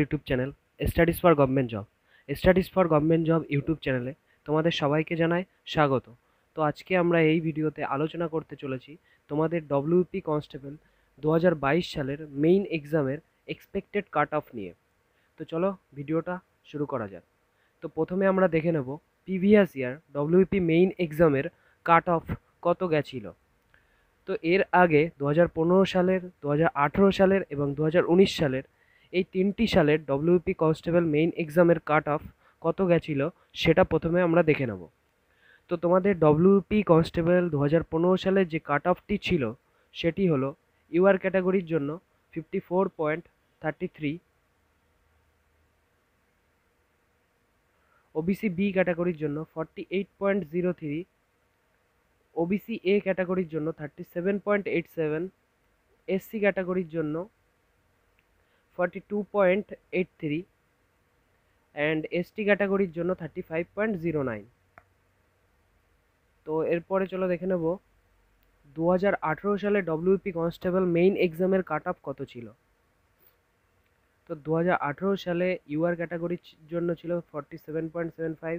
YouTube channel studies for government job. Studies for government job YouTube চ্যানেলে তোমাদের সবাইকে জানাই স্বাগত। তো আজকে আমরা এই ভিডিওতে আলোচনা করতে চলেছি তোমাদের ডব্লিউপি কনস্টেবল দু হাজার বাইশ সালের মেইন এক্সামের এক্সপেক্টেড কাট অফ নিয়ে। তো চলো ভিডিওটা শুরু করা যাক। তো প্রথমে আমরা দেখে নেব প্রিভিয়াস ইয়ার ডব্লিউপি মেইন এক্সামের কাট অফ কত গেছিল। তো এর আগে দু হাজার পনেরো সালের দু হাজার আঠেরো সালের এবং দু হাজার উনিশ সালের এই তিনটি সালের ডব্লিউপি কনস্টেবল মেইন এক্সামের কাট অফ কত গেছিল সেটা প্রথমে আমরা দেখে নেব। তো তোমাদের ডব্লিউপি কনস্টেবল দু হাজার পনেরো সালে যে কাট অফটি ছিল সেটি হলো ইউআর ক্যাটাগরির জন্য fifty four point thirty three OBC B ক্যাটাগরির জন্য forty eight point zero three OBC A ক্যাটাগরির জন্য thirty seven point eight seven SC ক্যাটাগরির জন্য forty two point eight three and ST ক্যাটাগরির জন্য thirty five point zero nine তো এরপরে চলো দেখে নেব দু হাজার আঠেরো সালে ডব্লিউপি কনস্টেবল মেইন এক্সামের কাট অফ কত ছিল? তো দু হাজার আঠেরো সালে ইউআর ক্যাটাগরির জন্য ছিল forty seven point seven five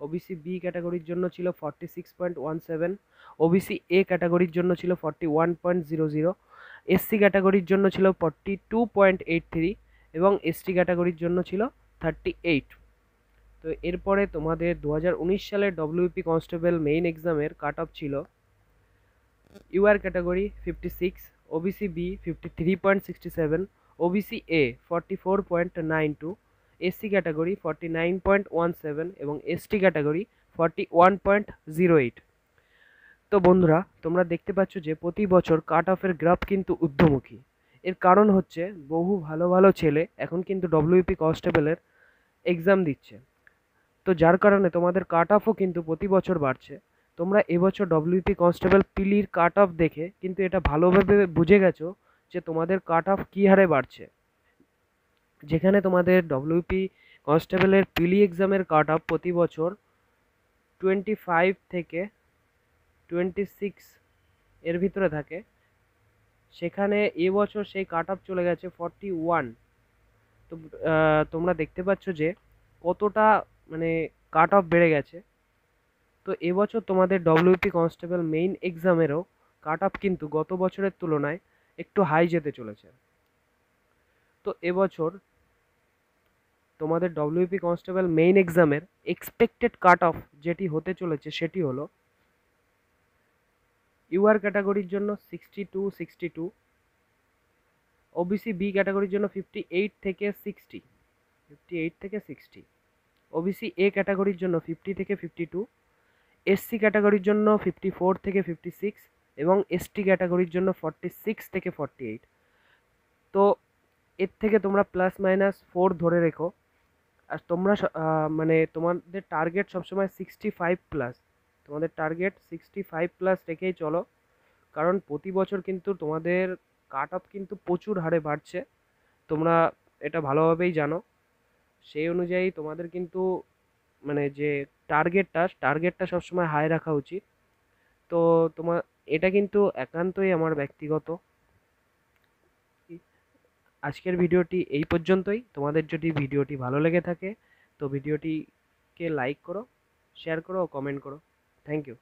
OBC B ক্যাটাগরির জন্য ছিল forty six point one seven OBC A ক্যাটাগরির জন্য ছিল forty one point zero zero SC ক্যাটাগরির জন্য ছিল forty two point eight three এবং এসটি ক্যাটাগরির জন্য ছিল থার্টি এইট তো এরপরে তোমাদের দু হাজার উনিশ সালের ডব্লিউপি কনস্টেবল মেইন এক্সামের কাট অফ ছিল UR category fifty six OBC B fifty three point sixty seven OBC A forty four point nine two SC category forty nine point one seven এবং ST category forty one point zero eight তো বন্ধুরা, তোমরা দেখতে পাচ্ছ যে প্রতি বছর কাট অফের গ্রাফ কিন্তু ঊর্ধ্বমুখী। এর কারণ হচ্ছে বহু ভালো ভালো ছেলে এখন কিন্তু ডব্লিউপি কনস্টেবলের এক্সাম দিচ্ছে। তো যার কারণে তোমাদের কাট অফও কিন্তু প্রতি বছর বাড়ছে। তোমরা এবছর ডব্লিউপি কনস্টেবল পিলির কাট অফ দেখে কিন্তু এটা ভালোভাবে বুঝে গেছো যে তোমাদের কাট অফ কী হারে বাড়ছে। যেখানে তোমাদের ডব্লিউপি কনস্টেবলের পিলি এক্সামের কাট অফ প্রতি বছর টোয়েন্টি ফাইভ থেকে টোয়েন্টি সিক্স এর ভিতরে থাকে। সেখানে এবছর সেই কাট অফ চলে গেছে ফর্টি ওয়ান। তো তোমরা দেখতে পাচ্ছ যে কতটা মানে কাট অফ বেড়ে গেছে। তো এবছর তোমাদের ডব্লিউপি কনস্টেবল মেইন এক্সামেরও কাট অফ কিন্তু গত বছরের তুলনায় একটু হাই যেতে চলেছে। তো এবছর তোমাদের ডব্লিউপি কনস্টেবল মেইন এক্সামের এক্সপেক্টেড কাট অফ যেটি হতে চলেছে সেটি হলো ইউআর ক্যাটাগরির জন্য sixty two sixty two OBC B ক্যাটাগরির জন্য ফিফটি এইট থেকে সিক্সটি ফিফটি এইট থেকে সিক্সটি ওবিসি এ ক্যাটাগরির জন্য ফিফটি থেকে ফিফটি টু এসসি ক্যাটাগরির জন্য ফিফটি ফোর থেকে ফিফটি সিক্স এবং এসটি ক্যাটাগরির জন্য ফর্টি সিক্স থেকে ফর্টি এইট তো এর থেকে তোমরা প্লাস মাইনাস ফোর ধরে রেখো। আর তোমরা মানে তোমাদের টার্গেট সবসময় সিক্সটি ফাইভ প্লাস তোমাদের টার্গেট সিক্সটি ফাইভ প্লাস রেখেই চলো। কারণ প্রতি বছর কিন্তু তোমাদের কাট অফ কিন্তু প্রচুর হারে বাড়ছে। তোমরা এটা ভালোভাবেই জানো। সেই অনুযায়ী তোমাদের কিন্তু মানে যে টার্গেটটা টার্গেটটা সবসময় হাই রাখা উচিত। তো তোমার এটা কিন্তু একান্তই আমার ব্যক্তিগত। আজকের ভিডিওটি এই পর্যন্তই। তোমাদের যদি ভিডিওটি ভালো লেগে থাকে, তো ভিডিওটিকে লাইক করো শেয়ার করো ও কমেন্ট করো। thank you.